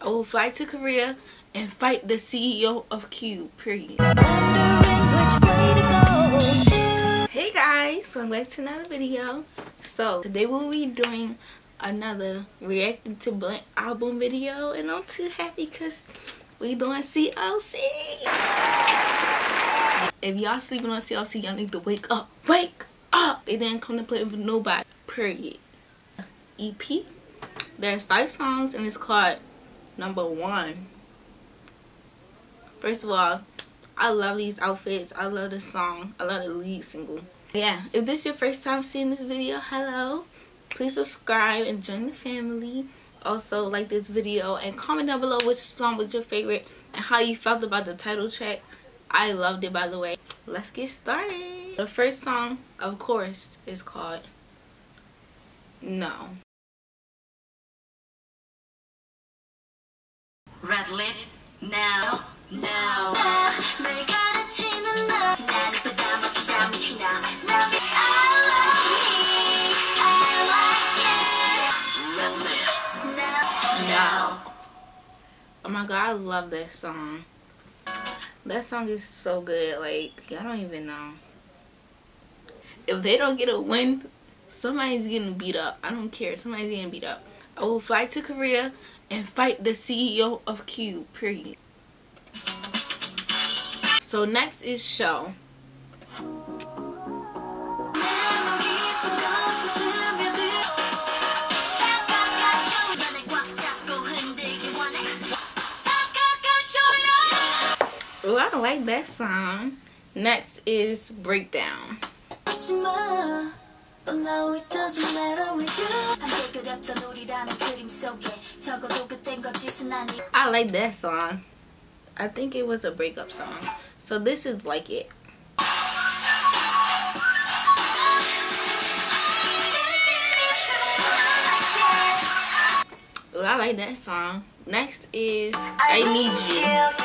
I will fly to Korea and fight the CEO of Cube, period. Hey guys, I'm back to another video. So today we'll be doing another reacting to Blank album video and I'm too happy because we doing CLC. If y'all sleeping on CLC, y'all need to wake up. Wake up! They didn't come to play with nobody, period. EP. There's five songs and it's called number one. First of all, I love these outfits. I love the song. I love the lead single. Yeah, if this is your first time seeing this video, hello. Please subscribe and join the family. Also, like this video and comment down below which song was your favorite and how you felt about the title track. I loved it, by the way. Let's get started. The first song, of course, is called No. now now 날 가르치는 너 난 이쁘다 멋지다 미친다 난 I love me I like it Red lip now now Oh my god, I love that song. That song is so good. Like, y'all don't even know. If they don't get a win, Somebody's getting beat up. I don't care. Somebody's getting beat up. I will fly to Korea and fight the CEO of Cube, period. So next is Show. Oh, I like that song. Next is Breakdown. 하지마 But no it doesn't matter with you 함께 그렸던 우리라는 그림 속에 적어도 그땐 거짓은 아니 I like that song. I think it was a breakup song. So this is like it. Ooh, I like that song. Next is I Need You.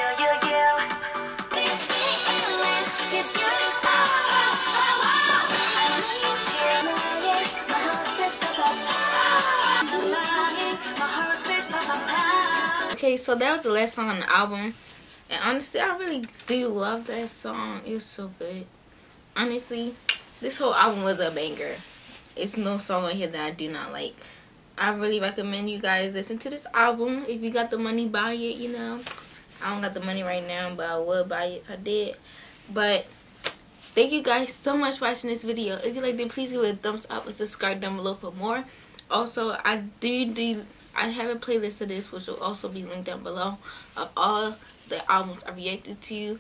Okay, so that was the last song on the album. And honestly, I really do love that song. it's so good. Honestly, this whole album was a banger. It's no song on here that I do not like. I really recommend you guys listen to this album. If you got the money, buy it, you know. I don't got the money right now, but I would buy it if I did. But thank you guys so much for watching this video. If you liked it, please give it a thumbs up and subscribe down below for more. Also, I do do I have a playlist of this, which will also be linked down below, of all the albums I reacted to.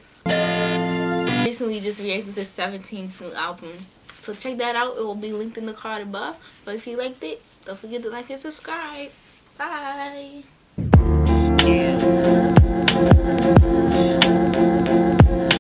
Recently, just reacted to 17's new album, so check that out. It will be linked in the card above. But if you liked it, don't forget to like and subscribe. Bye.